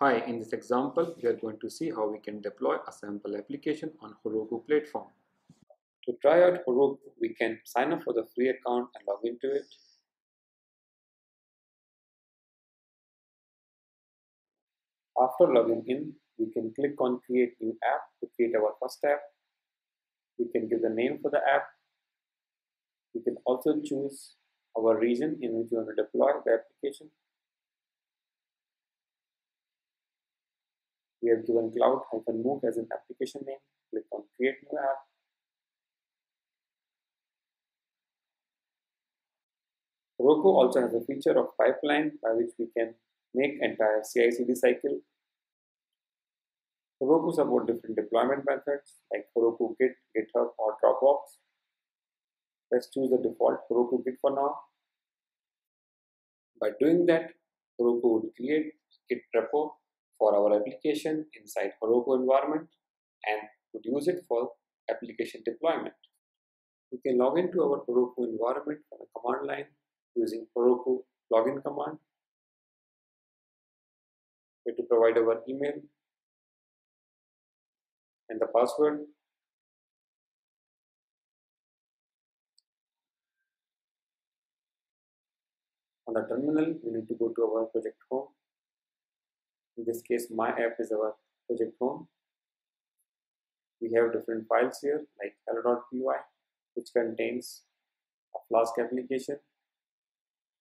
Hi, in this example, we are going to see how we can deploy a sample application on Heroku platform. To try out Heroku, we can sign up for the free account and log into it. After logging in, we can click on create new app to create our first app. We can give the name for the app. We can also choose our region in which we want to deploy the application. We have given cloud-move as an application name. Click on create new app. Heroku also has a feature of pipeline by which we can make entire CI/CD cycle. Heroku support different deployment methods like Heroku Git, GitHub, or Dropbox. Let's choose the default Heroku Git for now. By doing that, Heroku would create Git repo for our application inside Heroku environment and would use it for application deployment. We can log into our Heroku environment from the command line using Heroku login command. We have to provide our email and the password. On the terminal, we need to go to our project home. This case, my app is our project home. We have different files here like hello.py which contains a Flask application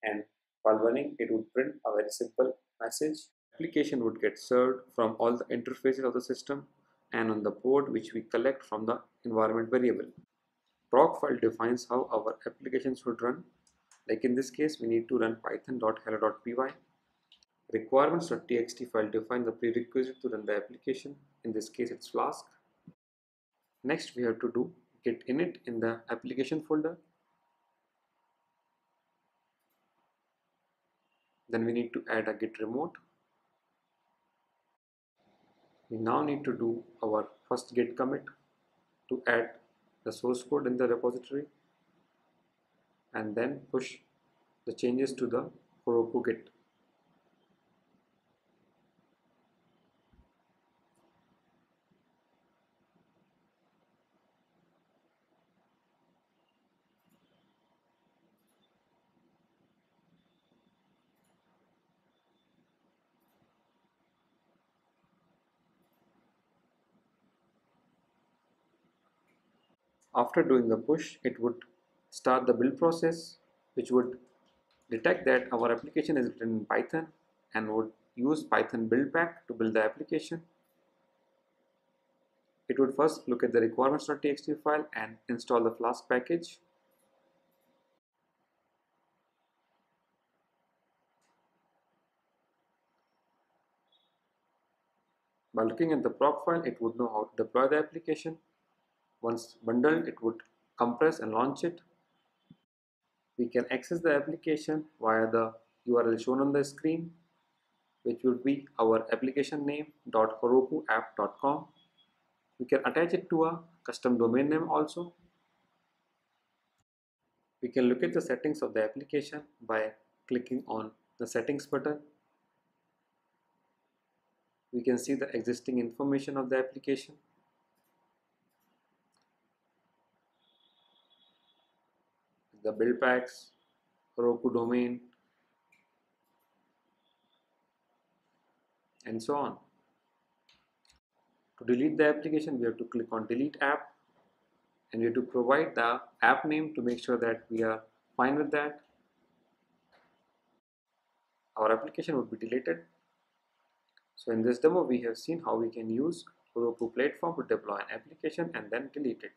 and while running it would print a very simple message. Application would get served from all the interfaces of the system and on the port which we collect from the environment variable. Procfile defines how our application should run. Like in this case, we need to run python.hello.py. Requirements.txt file defines the prerequisite to run the application. In this case, it's Flask. Next, we have to do git init in the application folder Then we need to add a git remote. We now need to do our first git commit to add the source code in the repository and then push the changes to the Heroku git. After doing the push, it would start the build process, which would detect that our application is written in Python and would use Python build pack to build the application. It would first look at the requirements.txt file and install the Flask package. By looking at the Procfile, it would know how to deploy the application once bundled, it would compress and launch it. We can access the application via the URL shown on the screen, which would be our application name .herokuapp.com. We can attach it to a custom domain name also. We can look at the settings of the application by clicking on the settings button. We can see the existing information of the application. The build packs, Heroku domain, and so on. To delete the application, we have to click on delete app and we have to provide the app name to make sure that we are fine with that. Our application would be deleted. So in this demo, we have seen how we can use Heroku platform to deploy an application and then delete it.